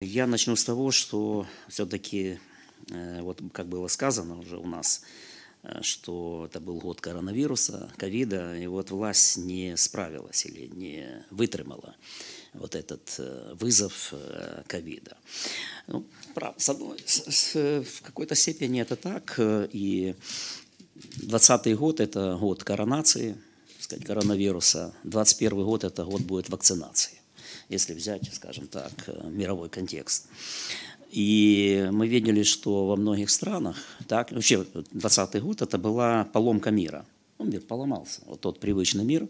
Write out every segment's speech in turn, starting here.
Я начну с того, что все-таки, э, вот как было сказано уже у нас, э, что это был год коронавируса, ковида, и вот власть не справилась или не вытримала вот этот э, вызов ковида. Ну, прав, с одной, в какой-то степени это так, и 2020 год – это год коронации, сказать, коронавируса, 2021 год – это год будет вакцинации если взять, скажем так, э, мировой контекст. И мы видели, что во многих странах, так, вообще 20 год это была поломка мира. Ну, мир поломался, вот тот привычный мир.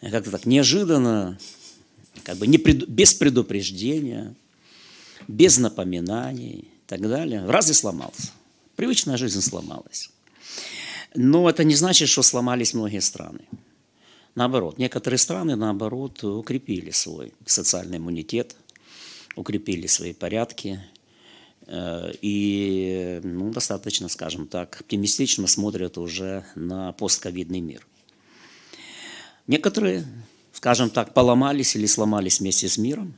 Как-то так неожиданно, как бы не пред, без предупреждения, без напоминаний и так далее. Разве сломался? Привычная жизнь сломалась. Но это не значит, что сломались многие страны. Наоборот, некоторые страны, наоборот, укрепили свой социальный иммунитет, укрепили свои порядки, э, и ну, достаточно, скажем так, оптимистично смотрят уже на постковидный мир. Некоторые, скажем так, поломались или сломались вместе с миром.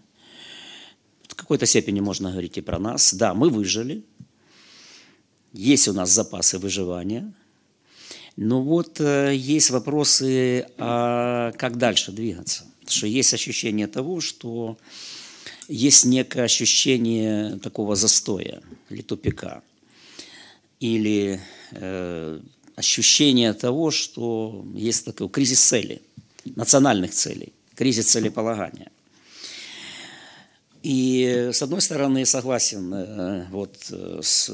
В какой-то степени можно говорить и про нас. Да, мы выжили, есть у нас запасы выживания – но вот э, есть вопросы, а как дальше двигаться. Потому что есть ощущение того, что есть некое ощущение такого застоя или тупика. Или э, ощущение того, что есть такой кризис цели, национальных целей, кризис целеполагания. И с одной стороны согласен э, вот, э, с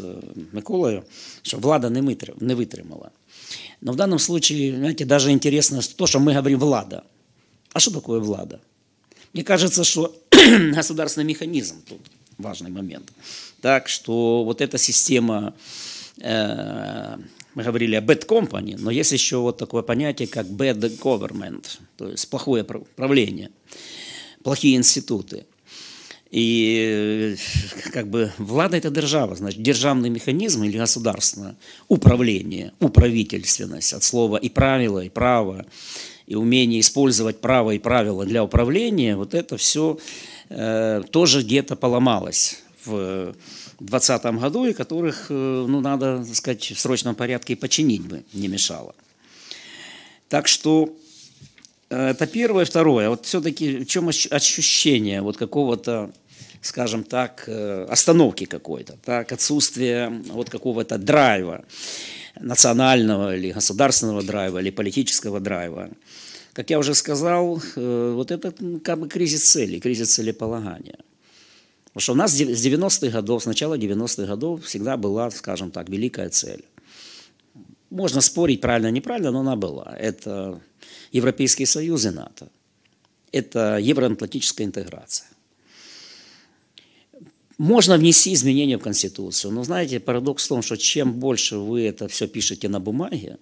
Миколою, що влада не витримала. Но в данном случае, знаете, даже интересно то, что мы говорим «влада». А что такое влада? Мне кажется, что государственный механизм тут важный момент. Так что вот эта система, э, мы говорили о bad company, но есть еще вот такое понятие, как bad government, то есть плохое правление, плохие институты. И как бы влада – это держава, значит, державный механизм или государственное управление, управительственность от слова и правила, и право, и умение использовать право и правила для управления, вот это все э, тоже где-то поломалось в 2020 году, и которых, э, ну, надо, так сказать, в срочном порядке починить бы не мешало. Так что э, это первое. Второе. Вот все-таки в чем ощущение вот какого-то скажем так, э, остановки какой-то, так, отсутствие вот какого-то драйва, национального или государственного драйва, или политического драйва. Как я уже сказал, э, вот это как бы кризис цели, кризис целеполагания. Потому что у нас с 90-х годов, с начала 90-х годов всегда была, скажем так, великая цель. Можно спорить, правильно, неправильно, но она была. Это Европейский Союз и НАТО. Это евроатлантическая интеграция. Можно внести изменения в Конституцию, но знаете, парадокс в том, что чем больше вы это все пишете на бумаге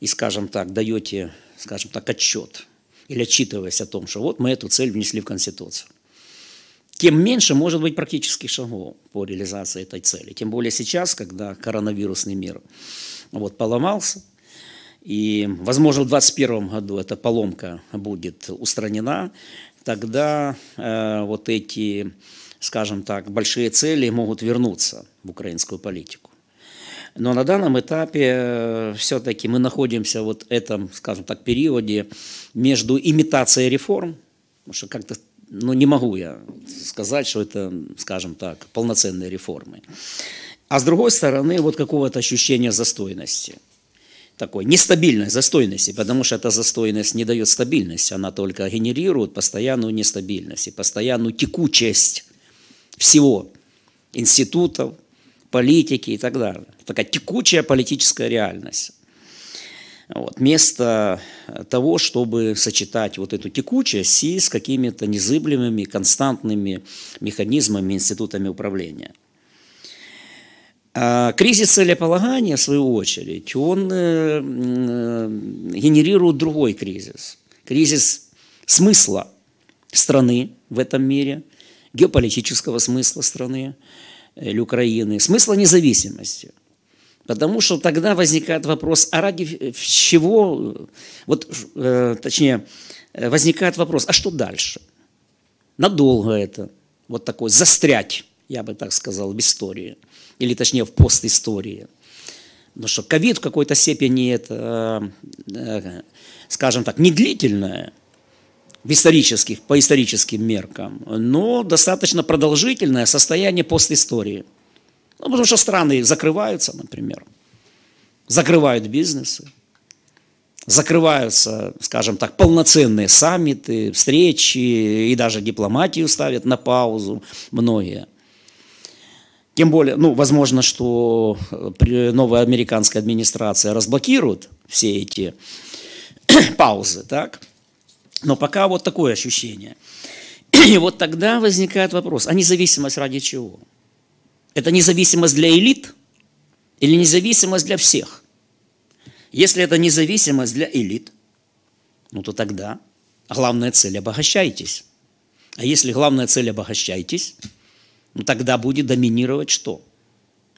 и, скажем так, даете, скажем так, отчет или отчитываясь о том, что вот мы эту цель внесли в Конституцию, тем меньше может быть практических шагов по реализации этой цели. Тем более сейчас, когда коронавирусный мир вот, поломался, и, возможно, в 2021 году эта поломка будет устранена, тогда э, вот эти скажем так, большие цели могут вернуться в украинскую политику. Но на данном этапе э, все-таки мы находимся вот в этом, скажем так, периоде между имитацией реформ, потому что как-то ну, не могу я сказать, что это, скажем так, полноценные реформы. А с другой стороны, вот какого-то ощущения застойности – такой нестабильной застойности, потому что эта застойность не дает стабильности, она только генерирует постоянную нестабильность и постоянную текучесть всего, институтов, политики и так далее. Такая текучая политическая реальность. Вот. Вместо того, чтобы сочетать вот эту текучесть с какими-то незыблемыми, константными механизмами, институтами управления. А кризис целеполагания, в свою очередь, он э, э, генерирует другой кризис. Кризис смысла страны в этом мире – геополитического смысла страны э, или Украины, смысла независимости. Потому что тогда возникает вопрос, а ради чего, вот, э, точнее, возникает вопрос, а что дальше? Надолго это? вот такой, застрять, я бы так сказал, в истории, или точнее в постистории. Потому что ковид в какой-то степени это, э, скажем так, не длительное, в исторических, по историческим меркам, но достаточно продолжительное состояние постистории. Ну, потому что страны закрываются, например, закрывают бизнесы, закрываются, скажем так, полноценные саммиты, встречи и даже дипломатию ставят на паузу многие. Тем более, ну, возможно, что новая американская администрация разблокирует все эти паузы, так? Но пока вот такое ощущение. И вот тогда возникает вопрос, а независимость ради чего? Это независимость для элит или независимость для всех? Если это независимость для элит, ну то тогда главная цель – обогащайтесь. А если главная цель – обогащайтесь, ну тогда будет доминировать что?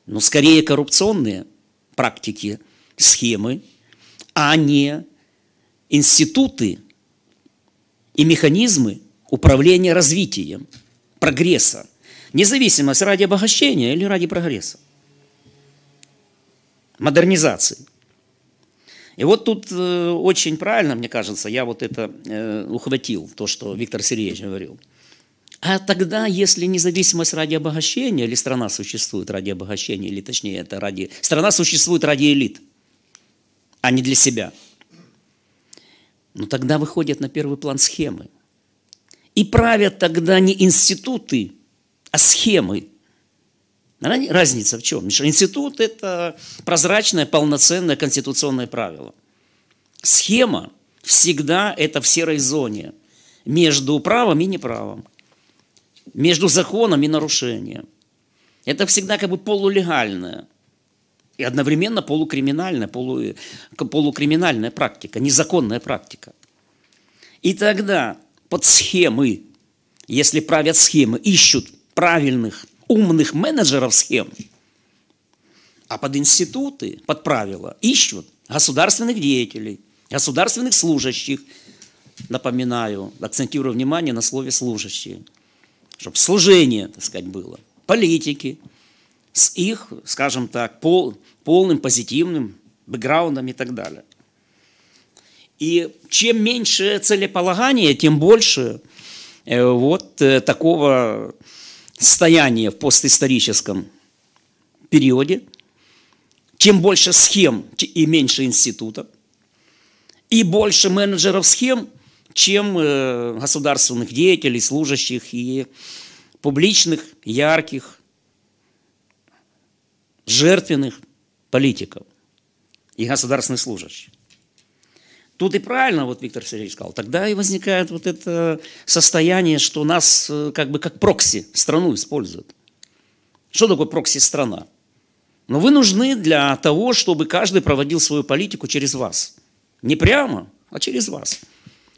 Ну, скорее коррупционные практики, схемы, а не институты и механизмы управления развитием, прогресса. Независимость ради обогащения или ради прогресса. Модернизации. И вот тут э, очень правильно, мне кажется, я вот это э, ухватил, то, что Виктор Сергеевич говорил. А тогда, если независимость ради обогащения, или страна существует ради обогащения, или точнее, это ради... Страна существует ради элит, а не для себя. Ну тогда выходят на первый план схемы. И правят тогда не институты, а схемы. Разница в чем? Институт – это прозрачное, полноценное конституционное правило. Схема всегда это в серой зоне между правом и неправом, между законом и нарушением. Это всегда как бы полулегальная и одновременно полукриминальная, полу, полукриминальная практика, незаконная практика. И тогда под схемы, если правят схемы, ищут правильных умных менеджеров схем, а под институты, под правила ищут государственных деятелей, государственных служащих. Напоминаю, акцентирую внимание на слове «служащие», чтобы служение, так сказать, было. Политики с их, скажем так, пол, полным позитивным бэкграундом и так далее. И чем меньше целеполагания, тем больше э, вот э, такого состояние в постисторическом периоде, чем больше схем и меньше институтов, и больше менеджеров схем, чем э, государственных деятелей, служащих и публичных, ярких, жертвенных политиков и государственных служащих. Тут и правильно, вот Виктор Сергеевич сказал, тогда и возникает вот это состояние, что нас э, как бы как прокси страну используют. Что такое прокси-страна? Но вы нужны для того, чтобы каждый проводил свою политику через вас. Не прямо, а через вас.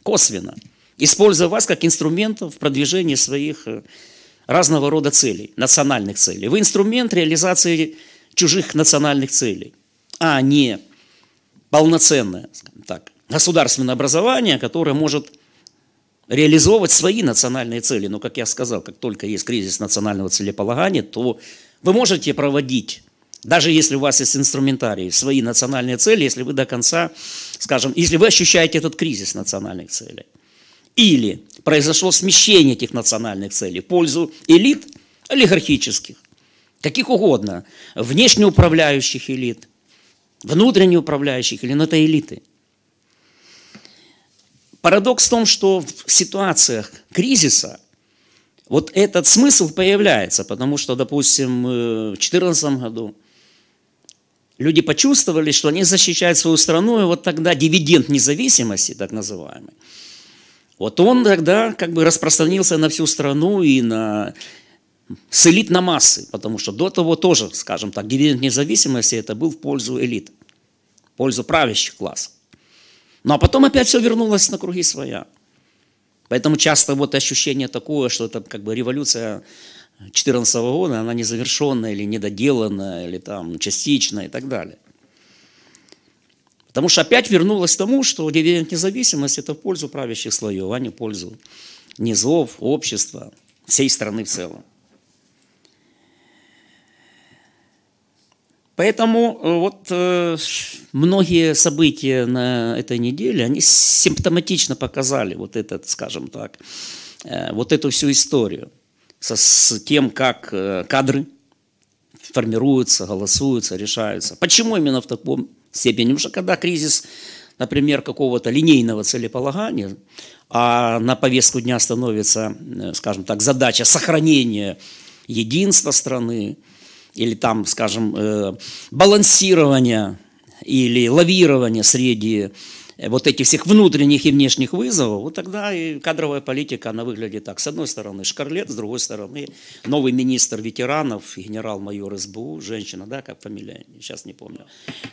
Косвенно. Используя вас как инструмент в продвижении своих э, разного рода целей, национальных целей. Вы инструмент реализации чужих национальных целей, а не полноценное, так, государственное образование, которое может реализовывать свои национальные цели. Но, как я сказал, как только есть кризис национального целеполагания, то вы можете проводить, даже если у вас есть инструментарий, свои национальные цели, если вы до конца, скажем, если вы ощущаете этот кризис национальных целей. Или произошло смещение этих национальных целей в пользу элит олигархических, каких угодно, внешне управляющих элит, внутренне управляющих элит, но это элиты – Парадокс в том, что в ситуациях кризиса вот этот смысл появляется, потому что, допустим, в 2014 году люди почувствовали, что они защищают свою страну, и вот тогда дивиденд независимости, так называемый, вот он тогда как бы распространился на всю страну и на с элит на массы, потому что до того тоже, скажем так, дивиденд независимости это был в пользу элит, в пользу правящих классов. Ну а потом опять все вернулось на круги своя. Поэтому часто вот ощущение такое, что это как бы революция 2014 года, она незавершенная или недоделанная, или там частичная и так далее. Потому что опять вернулось к тому, что дивиденд независимости – это в пользу правящих слоев, а не в пользу низов, общества, всей страны в целом. Поэтому э, вот э, многие события на этой неделе, они симптоматично показали вот этот, скажем так, э, вот эту всю историю со, с тем, как кадры формируются, голосуются, решаются. Почему именно в таком степени? Потому что когда кризис, например, какого-то линейного целеполагания, а на повестку дня становится, скажем так, задача сохранения единства страны, или там, скажем, э, балансирование или лавирование среди вот этих всех внутренних и внешних вызовов, вот тогда и кадровая политика, она выглядит так. С одной стороны Шкарлет, с другой стороны новый министр ветеранов, генерал-майор СБУ, женщина, да, как фамилия, сейчас не помню,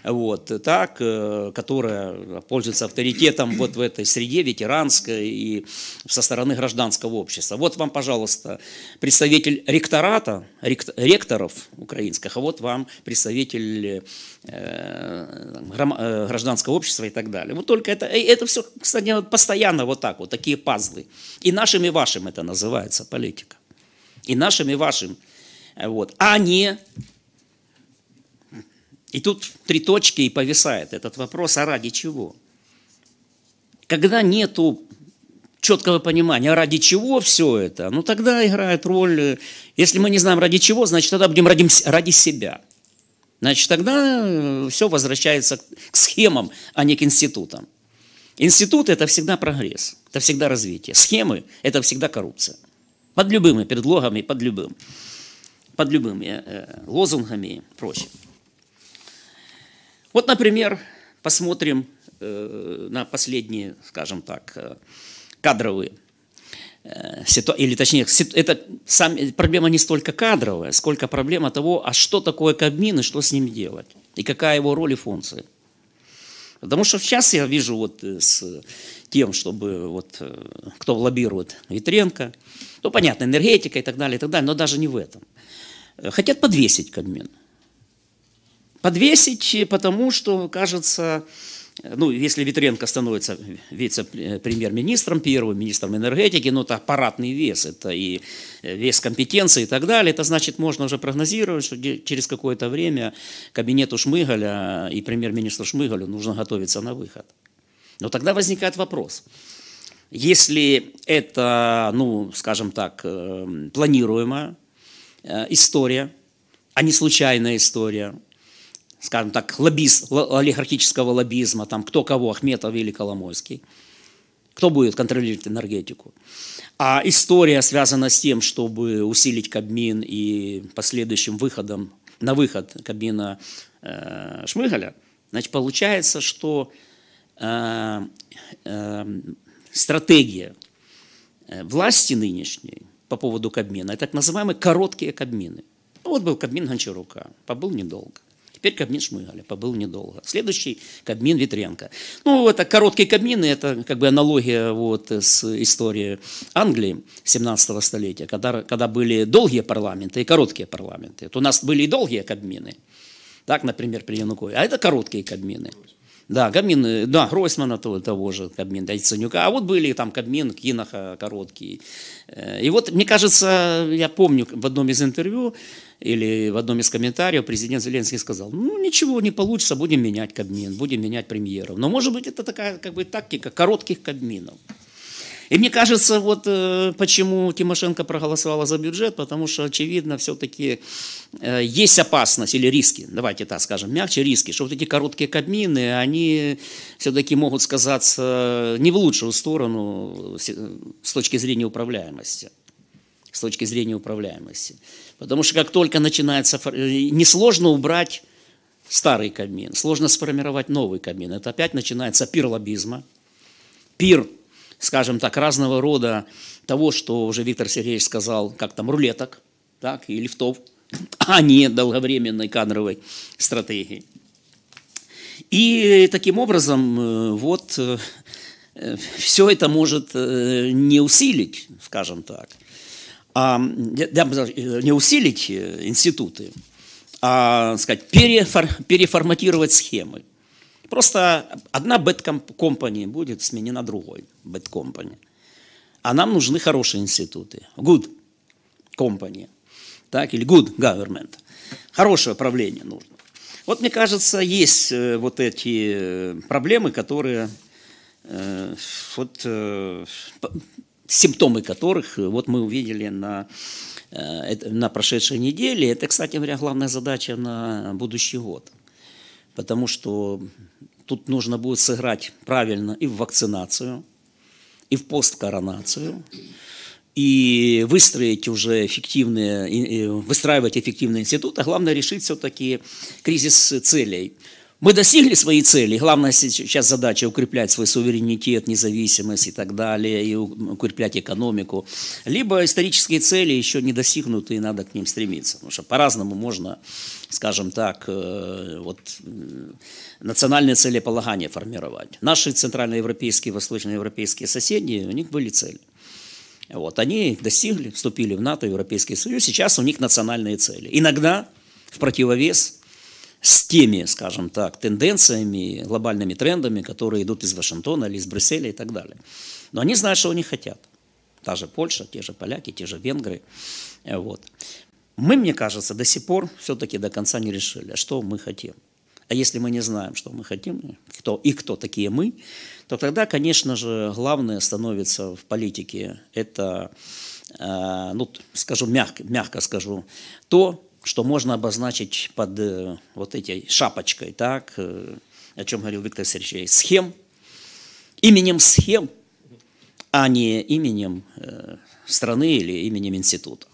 вот, так, э, которая пользуется авторитетом вот в этой среде ветеранской и со стороны гражданского общества. Вот вам, пожалуйста, представитель ректората, ректоров украинских, а вот вам представитель э, гражданского общества и так далее. Вот только это, это все, кстати, постоянно вот так, вот такие пазлы. И нашим, и вашим это называется политика. И нашим, и вашим. Вот. А не... И тут три точки и повисает этот вопрос, а ради чего? Когда нету четкого понимания, а ради чего все это, ну тогда играет роль, если мы не знаем ради чего, значит тогда будем ради, ради себя – Значит, тогда э, все возвращается к схемам, а не к институтам. Институт – это всегда прогресс, это всегда развитие. Схемы – это всегда коррупция. Под любыми предлогами, под любым, под любыми э, лозунгами и прочим. Вот, например, посмотрим э, на последние, скажем так, кадровые или точнее, это сам, проблема не столько кадровая, сколько проблема того, а что такое Кабмин и что с ним делать, и какая его роль и функция. Потому что сейчас я вижу вот э, с тем, чтобы вот э, кто лоббирует Витренко, ну, понятно, энергетика и так далее, и так далее, но даже не в этом. Хотят подвесить Кабмин. Подвесить, потому что, кажется, ну, если Витренко становится вице-премьер-министром первым, министром энергетики, ну, это аппаратный вес, это и вес компетенции и так далее, это значит, можно уже прогнозировать, что через какое-то время кабинету Шмыгаля и премьер-министру Шмыгалю нужно готовиться на выход. Но тогда возникает вопрос. Если это, ну, скажем так, э, планируемая э, история, а не случайная история – скажем так, лоббист, олигархического лоббизма, там кто кого, Ахметов или Коломойский, кто будет контролировать энергетику. А история связана с тем, чтобы усилить Кабмин и последующим выходом на выход Кабмина э, Шмыгаля, значит, получается, что э, э, стратегия э, власти нынешней по поводу Кабмина – это так называемые короткие Кабмины. Ну, вот был Кабмин Гончарука, побыл недолго. Теперь Кабмин Шмыгаля, побыл недолго. Следующий Кабмин Ветренко. Ну, это короткие Кабмины, это как бы аналогия вот с историей Англии 17 столетия, когда, когда были долгие парламенты и короткие парламенты. Вот у нас были и долгие Кабмины, так, например, при Янукове, а это короткие Кабмины. Да, Кабмин, да, Гройсмана того, того же, Кабмин, Яценюка. А вот были там Кабмин, Киноха, короткий. Э, и вот, мне кажется, я помню в одном из интервью, или в одном из комментариев президент Зеленский сказал, ну ничего не получится, будем менять Кабмин, будем менять премьеров. Но может быть это такая как бы тактика коротких Кабминов. И мне кажется, вот э, почему Тимошенко проголосовала за бюджет, потому что, очевидно, все-таки э, есть опасность или риски, давайте так скажем, мягче риски, что вот эти короткие кабмины, они все-таки могут сказаться не в лучшую сторону с точки зрения управляемости. С точки зрения управляемости. Потому что как только начинается, э, несложно убрать старый камин, сложно сформировать новый камин. Это опять начинается пир лоббизма, пир, скажем так, разного рода того, что уже Виктор Сергеевич сказал, как там, рулеток, так, и лифтов, а не долговременной кадровой стратегии. И таким образом, э, вот, э, все это может не усилить, скажем так, а, не усилить э, институты, а сказать, перефор, переформатировать схемы. Просто одна company будет сменена другой company. А нам нужны хорошие институты. Good company, так, или good government. Хорошее правление нужно. Вот мне кажется, есть э, вот эти э, проблемы, которые э, вот симптомы которых вот мы увидели на, на прошедшей неделе. Это, кстати говоря, главная задача на будущий год. Потому что тут нужно будет сыграть правильно и в вакцинацию, и в посткоронацию, и выстроить уже эффективные, выстраивать эффективный институт, а главное решить все-таки кризис целей. Мы достигли своей цели. Главная сейчас задача укреплять свой суверенитет, независимость и так далее, и укреплять экономику. Либо исторические цели еще не достигнуты, и надо к ним стремиться. Потому что по-разному можно, скажем так, э, вот, национальные целеполагания формировать. Наши центральноевропейские, восточноевропейские соседи, у них были цели. Вот, они достигли, вступили в НАТО, Европейский Союз, сейчас у них национальные цели. Иногда в противовес с теми, скажем так, тенденциями, глобальными трендами, которые идут из Вашингтона или из Брюсселя и так далее. Но они знают, что они хотят. Та же Польша, те же поляки, те же венгры. Вот. Мы, мне кажется, до сих пор все-таки до конца не решили, что мы хотим. А если мы не знаем, что мы хотим, кто и кто такие мы, то тогда, конечно же, главное становится в политике это, э, ну, скажу мягко, мягко скажу, то, что можно обозначить под э, вот этой шапочкой, так, э, о чем говорил Виктор Сергеевич, схем, именем схем, а не именем страны или именем института.